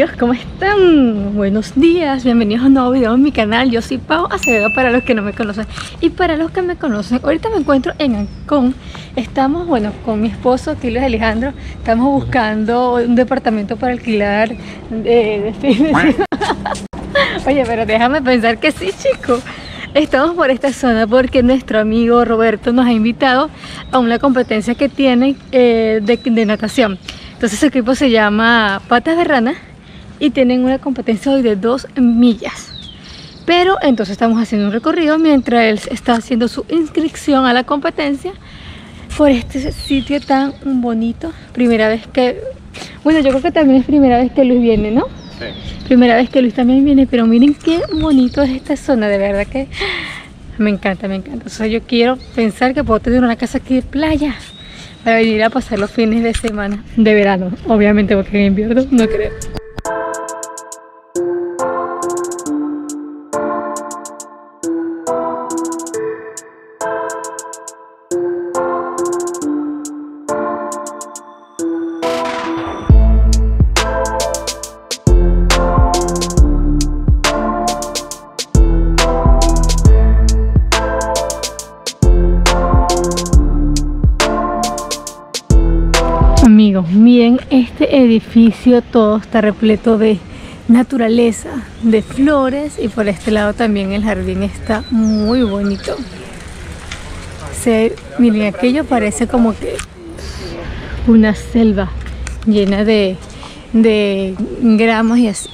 Amigos, ¿cómo están? Buenos días, bienvenidos a un nuevo video en mi canal. Yo soy Pau Acevedo para los que no me conocen. Y para los que me conocen, ahorita me encuentro en Ancón. Estamos, bueno, con mi esposo, Tilio Alejandro. Estamos buscando un departamento para alquilar de, de Oye, pero déjame pensar que sí, chicos Estamos por esta zona porque nuestro amigo Roberto nos ha invitado a una competencia que tiene eh, de, natación. Entonces su equipo se llama Patas de Rana y tienen una competencia hoy de dos millas. Pero entonces estamos haciendo un recorrido mientras él está haciendo su inscripción a la competencia por este sitio tan bonito. Primera vez que... Bueno, yo creo que también es primera vez que Luis viene, ¿no? Primera vez que Luis también viene, pero miren qué bonito es esta zona, de verdad que me encanta, me encanta. O sea, yo quiero pensar que puedo tener una casa aquí de playa para venir a pasar los fines de semana de verano, obviamente porque en invierno no creo. Miren este edificio todo está repleto de naturaleza, de flores y por este lado también el jardín está muy bonito. Miren, aquello parece como que una selva llena de, de gramas y así.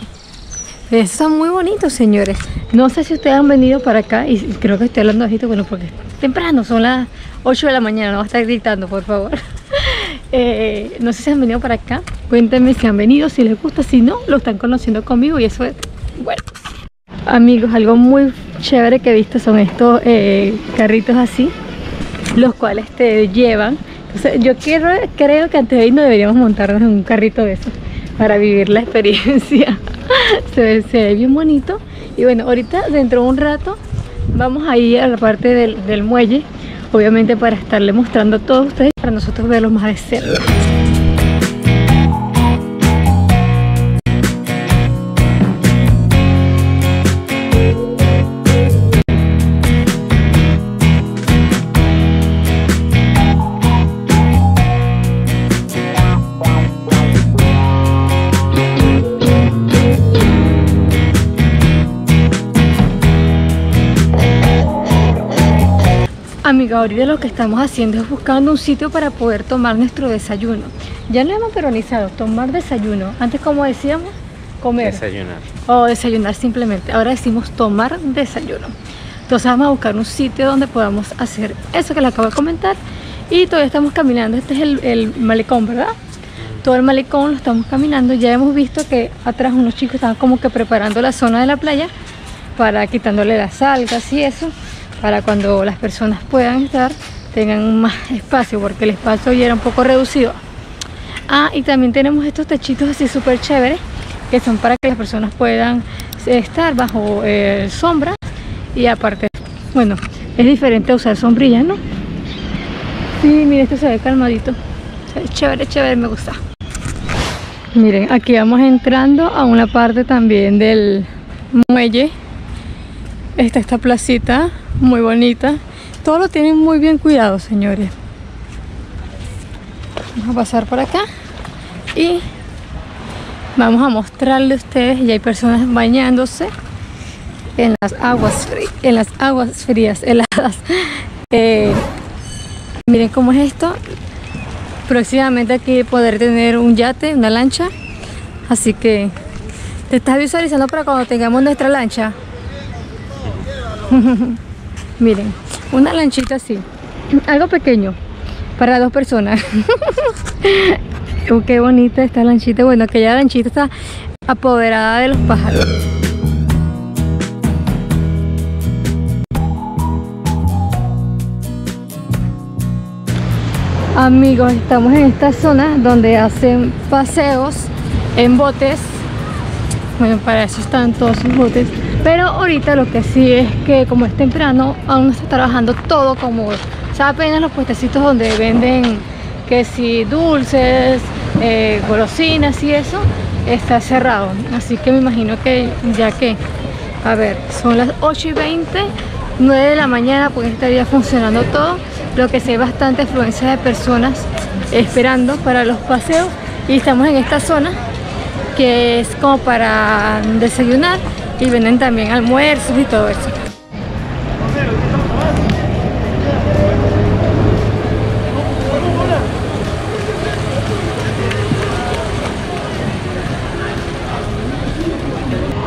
Está muy bonito, señores. No sé si ustedes han venido para acá y creo que estoy hablando bajito, bueno, porque temprano, son las 8 de la mañana, no va a estar gritando, por favor. Eh, no sé si han venido para acá. Cuéntenme si han venido, si les gusta, si no, lo están conociendo conmigo y eso es bueno. Amigos, algo muy chévere que he visto son estos eh, carritos así, los cuales te llevan. Entonces, yo quiero, creo que antes de irnos deberíamos montarnos en un carrito de esos para vivir la experiencia. se, ve, se, ve, bien bonito. Y bueno, ahorita dentro de un rato vamos a ir a la parte del, del muelle obviamente para estarle mostrando a todos ustedes para nosotros verlos más de cerca. Amiga, ahorita lo que estamos haciendo es buscando un sitio para poder tomar nuestro desayuno. Ya lo hemos peronizado, tomar desayuno. Antes, como decíamos, comer. Desayunar. O desayunar simplemente. Ahora decimos tomar desayuno. Entonces vamos a buscar un sitio donde podamos hacer eso que le acabo de comentar. Y todavía estamos caminando. Este es el, malecón, ¿verdad? Todo el malecón lo estamos caminando. Ya hemos visto que atrás unos chicos estaban como que preparando la zona de la playa para quitándole las algas y eso para cuando las personas puedan estar tengan más espacio porque el espacio ya era un poco reducido. Ah y también tenemos estos techitos así súper chéveres que son para que las personas puedan estar bajo eh, sombra. Y aparte bueno es diferente usar sombrillas no sí miren esto se ve calmadito. Es chévere chévere me gusta. Miren aquí vamos entrando a una parte también del muelle está esta placita muy bonita. Todo lo tienen muy bien cuidado señores. Vamos a pasar por acá y vamos a mostrarle a ustedes. Y hay personas bañándose en las aguas en las aguas frías heladas. Eh, miren cómo es esto. Próximamente aquí poder tener un yate una lancha. Así que te estás visualizando para cuando tengamos nuestra lancha Miren, una lanchita así, algo pequeño, para dos personas. Oh, qué bonita esta lanchita. Bueno, aquella lanchita está apoderada de los pájaros. Amigos, estamos en esta zona donde hacen paseos en botes. Bueno, para eso están todos sus botes pero ahorita lo que sí es que como es temprano aún no está trabajando todo como o sea apenas los puestecitos donde venden que si dulces eh, golosinas y eso está cerrado. Así que me imagino que ya que, a ver, son las 8 y 20, 9 de la mañana, pues estaría funcionando todo. Lo que sé bastante afluencia de personas esperando para los paseos. Y estamos en esta zona que es como para desayunar y venden también almuerzos y todo eso.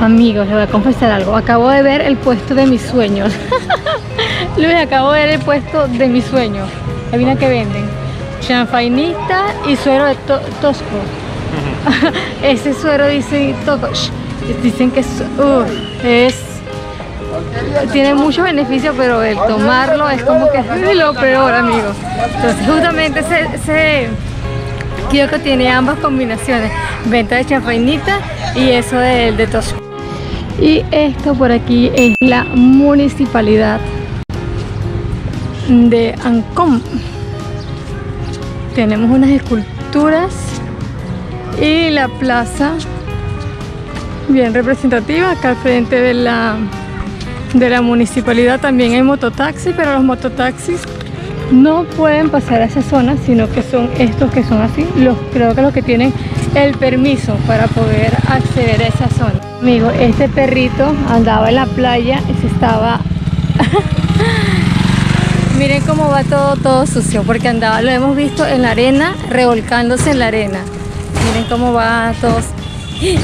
Amigos, les voy a confesar algo. Acabo de ver el puesto de mis sueños. Luis, acabo de ver el puesto de mis sueños. Adivina que venden. Chanfainista y suero de Tosco. Ese suero dice Tokosh. Dicen que es, tiene muchos beneficios, pero el tomarlo es como que es lo peor, amigos. Entonces, justamente ese, ese que tiene ambas combinaciones, venta de chanfainita y eso del de Tosco. Y esto por aquí es la municipalidad de Ancón. Tenemos unas esculturas y la plaza bien representativa acá al frente de la de la municipalidad también hay mototaxis pero los mototaxis no pueden pasar a esa zona sino que son estos que son así los creo que los que tienen el permiso para poder acceder a esa zona Amigo, este perrito andaba en la playa y se estaba... Miren cómo va todo, todo sucio, porque andaba, lo hemos visto en la arena, revolcándose en la arena. Miren cómo va todos.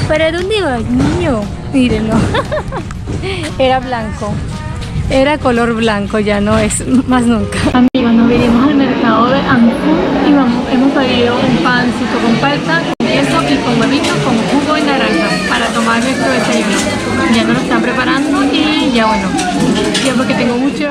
¿Para dónde va, niño? Mírenlo. Era blanco. Era color blanco, ya no es más nunca. Amigos, nos vinimos al mercado de Ancún y vamos, hemos pedido un pancito con palta, con queso y con huevito con jugo y naranja para tomar nuestro desayuno. Ya nos lo están preparando y ya bueno, ya porque tengo mucho...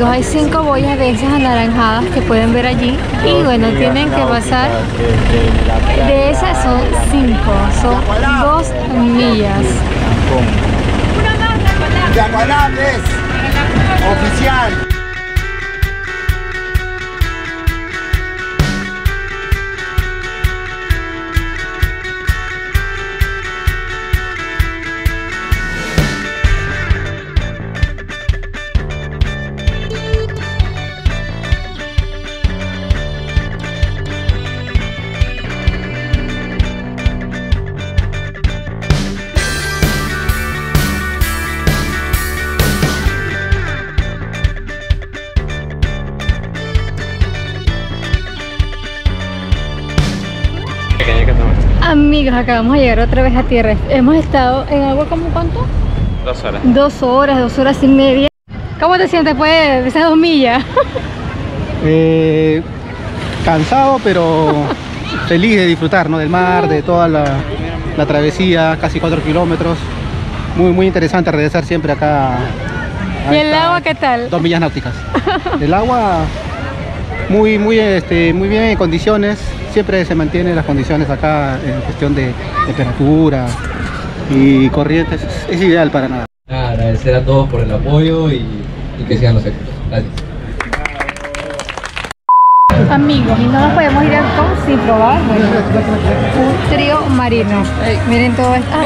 Hay cinco boyas de esas anaranjadas que pueden ver allí. Y bueno, tienen que pasar de esas son cinco, son dos millas. Oficial Amigos, acabamos de llegar otra vez a tierra. Hemos estado en agua como cuánto? Dos horas. Dos horas, dos horas y media. ¿Cómo te sientes después de esas dos millas? Eh, cansado, pero feliz de disfrutar ¿no? del mar, de toda la, travesía, casi cuatro kilómetros. Muy, muy interesante regresar siempre acá. ¿Y el agua qué tal? Dos millas náuticas. El agua muy, muy, este, muy bien en condiciones, siempre se mantienen las condiciones acá en cuestión de temperatura y corrientes. Es ideal para nada. Agradecer a todos por el apoyo y, y que sigan los éxitos. Gracias. Amigos, y no nos podemos ir al con sin probar, bueno, un trío marino. Miren todo esto. Ah,